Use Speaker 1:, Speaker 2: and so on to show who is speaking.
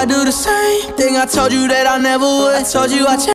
Speaker 1: I do the same thing I told you that I never would. I told you I changed.